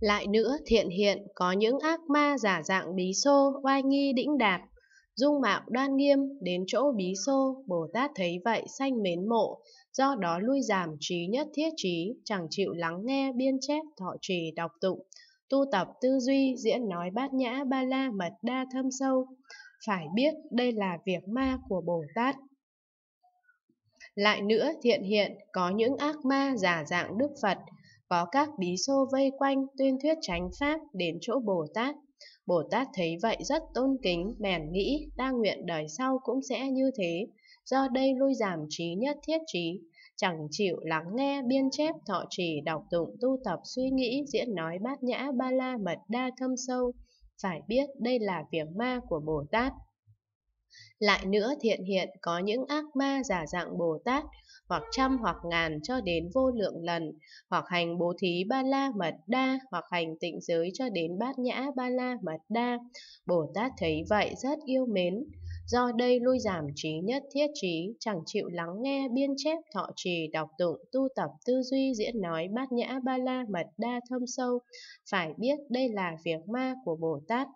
Lại nữa thiện hiện có những ác ma giả dạng bí xô, oai nghi đĩnh đạt, dung mạo đoan nghiêm, đến chỗ bí xô, Bồ Tát thấy vậy sanh mến mộ, do đó lui giảm trí nhất thiết trí, chẳng chịu lắng nghe biên chép thọ trì đọc tụng, tu tập tư duy diễn nói bát nhã ba la mật đa thâm sâu, phải biết đây là việc ma của Bồ Tát. Lại nữa thiện hiện có những ác ma giả dạng Đức Phật, có các bí xô vây quanh tuyên thuyết chánh pháp đến chỗ Bồ Tát. Bồ Tát thấy vậy rất tôn kính, bèn nghĩ đa nguyện đời sau cũng sẽ như thế, do đây lui giảm trí nhất thiết trí, chẳng chịu lắng nghe biên chép thọ trì đọc tụng tu tập suy nghĩ diễn nói bát nhã ba la mật đa thâm sâu, phải biết đây là việc ma của Bồ Tát. Lại nữa thiện hiện có những ác ma giả dạng Bồ Tát, hoặc trăm hoặc ngàn cho đến vô lượng lần, hoặc hành bố thí ba la mật đa, hoặc hành tịnh giới cho đến bát nhã ba la mật đa. Bồ Tát thấy vậy rất yêu mến, do đây lui giảm trí nhất thiết trí, chẳng chịu lắng nghe biên chép thọ trì đọc tụng tu tập tư duy diễn nói bát nhã ba la mật đa thâm sâu, phải biết đây là việc ma của Bồ Tát.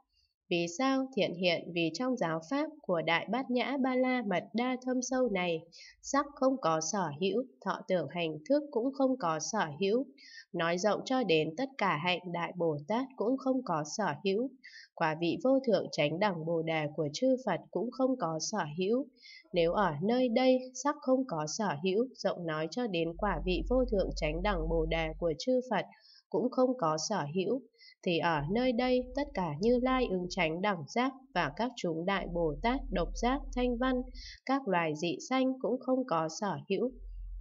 Vì sao thiện hiện vì trong giáo pháp của Đại Bát Nhã Ba La Mật Đa thâm sâu này, sắc không có sở hữu, thọ tưởng hành thức cũng không có sở hữu, nói rộng cho đến tất cả hạnh Đại Bồ Tát cũng không có sở hữu, quả vị vô thượng chánh đẳng Bồ Đề của chư Phật cũng không có sở hữu. Nếu ở nơi đây sắc không có sở hữu, rộng nói cho đến quả vị vô thượng chánh đẳng Bồ Đề của chư Phật cũng không có sở hữu, thì ở nơi đây tất cả Như Lai ứng chánh đẳng giác và các chúng đại Bồ Tát độc giác thanh văn, các loài dị sanh cũng không có sở hữu.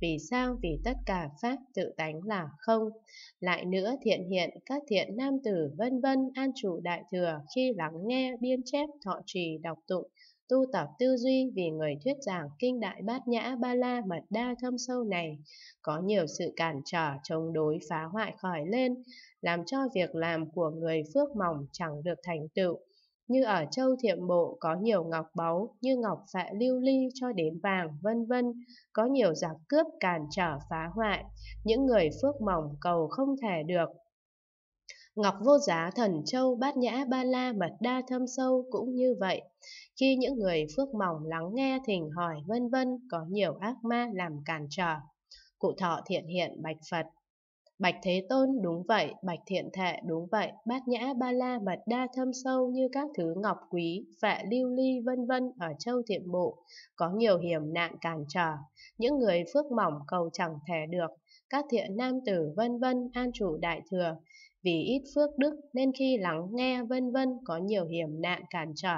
Vì sao? Vì tất cả pháp tự tánh là không. Lại nữa thiện hiện các thiện nam tử vân vân an chủ đại thừa khi lắng nghe biên chép thọ trì đọc tụng tu tập tư duy vì người thuyết giảng kinh đại bát nhã ba la mật đa thâm sâu này có nhiều sự cản trở chống đối phá hoại khỏi lên làm cho việc làm của người phước mỏng chẳng được thành tựu. Như ở châu thiệm bộ có nhiều ngọc báu như ngọc phệ lưu ly cho đến vàng vân vân, có nhiều giặc cướp cản trở phá hoại, những người phước mỏng cầu không thể được. Ngọc vô giá thần châu bát nhã ba la mật đa thâm sâu cũng như vậy. Khi những người phước mỏng lắng nghe thỉnh hỏi vân vân có nhiều ác ma làm cản trở. Cụ thọ thiện hiện bạch Phật. Bạch Thế Tôn đúng vậy, Bạch Thiện Thệ đúng vậy, Bát Nhã Ba La Mật Đa thâm sâu như các thứ ngọc quý, phệ lưu ly vân vân ở châu thiện bộ, có nhiều hiểm nạn cản trở, những người phước mỏng cầu chẳng thể được, các thiện nam tử vân vân an chủ đại thừa, vì ít phước đức nên khi lắng nghe vân vân có nhiều hiểm nạn cản trở,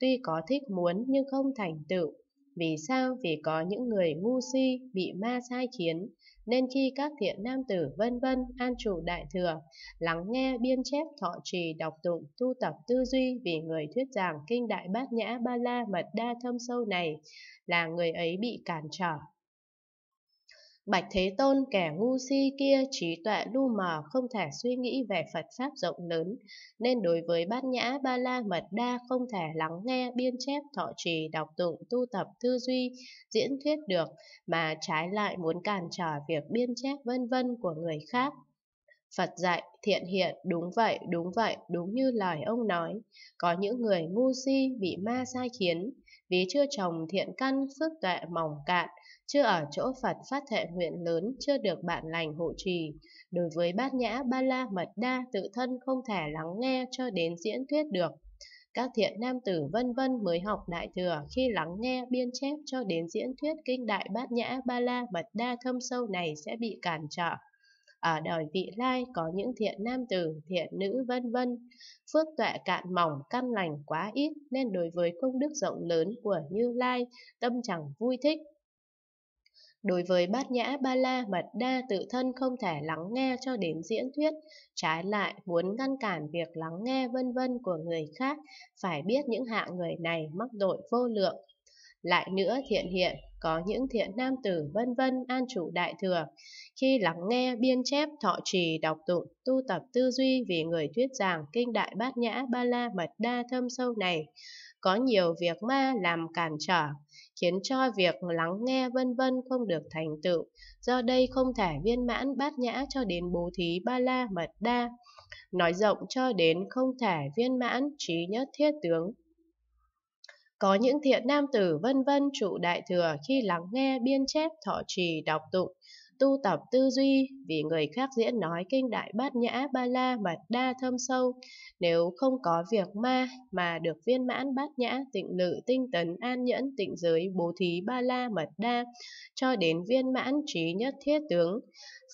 tuy có thích muốn nhưng không thành tựu. Vì sao? Vì có những người ngu si bị ma sai khiến, nên khi các thiện nam tử vân vân an trụ đại thừa lắng nghe biên chép thọ trì đọc tụng tu tập tư duy vì người thuyết giảng kinh đại bát nhã ba la mật đa thâm sâu này là người ấy bị cản trở Bạch Thế Tôn kẻ ngu si kia trí tuệ lu mờ không thể suy nghĩ về Phật Pháp rộng lớn, nên đối với bát nhã ba la mật đa không thể lắng nghe biên chép thọ trì đọc tụng tu tập tư duy diễn thuyết được, mà trái lại muốn cản trở việc biên chép vân vân của người khác. Phật dạy thiện hiện đúng vậy, đúng vậy, đúng như lời ông nói. Có những người ngu si bị ma sai khiến, vì chưa trồng thiện căn phước tuệ mỏng cạn, chưa ở chỗ Phật phát thệ nguyện lớn, chưa được bạn lành hộ trì. Đối với bát nhã ba la mật đa tự thân không thể lắng nghe cho đến diễn thuyết được. Các thiện nam tử vân vân mới học đại thừa khi lắng nghe biên chép cho đến diễn thuyết kinh đại bát nhã ba la mật đa thâm sâu này sẽ bị cản trở. Ở đời vị lai có những thiện nam tử, thiện nữ vân vân. Phước tuệ cạn mỏng, căn lành quá ít nên đối với công đức rộng lớn của Như Lai, tâm chẳng vui thích, Đối với bát nhã ba la mật đa tự thân không thể lắng nghe cho đến diễn thuyết, trái lại muốn ngăn cản việc lắng nghe vân vân của người khác, phải biết những hạng người này mắc tội vô lượng. Lại nữa thiện hiện, có những thiện nam tử vân vân an trụ đại thừa, khi lắng nghe biên chép thọ trì đọc tụng tu tập tư duy vì người thuyết giảng kinh đại bát nhã ba la mật đa thâm sâu này, có nhiều việc ma làm cản trở, khiến cho việc lắng nghe vân vân không được thành tựu, do đây không thể viên mãn bát nhã cho đến bố thí ba la mật đa. nói rộng cho đến không thể viên mãn trí nhất thiết tướng. Có những thiện nam tử vân vân trụ đại thừa khi lắng nghe biên chép thọ trì đọc tụng, tu tập tư duy. Vì người khác diễn nói kinh đại bát nhã ba la mật đa thâm sâu. Nếu không có việc ma mà được viên mãn bát nhã tịnh lự tinh tấn an nhẫn tịnh giới bố thí ba la mật đa cho đến viên mãn trí nhất thiết tướng.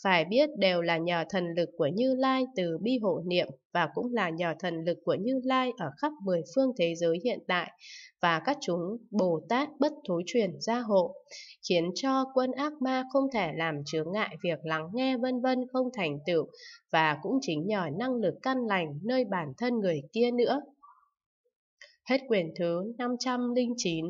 Phải biết đều là nhờ thần lực của Như Lai từ bi hộ niệm và cũng là nhờ thần lực của Như Lai ở khắp mười phương thế giới hiện tại và các chúng Bồ Tát bất thối truyền gia hộ, khiến cho quân ác ma không thể làm chướng ngại việc lắng nghe vân vân không thành tựu và cũng chính nhờ năng lực căn lành nơi bản thân người kia nữa. Hết quyển thứ 509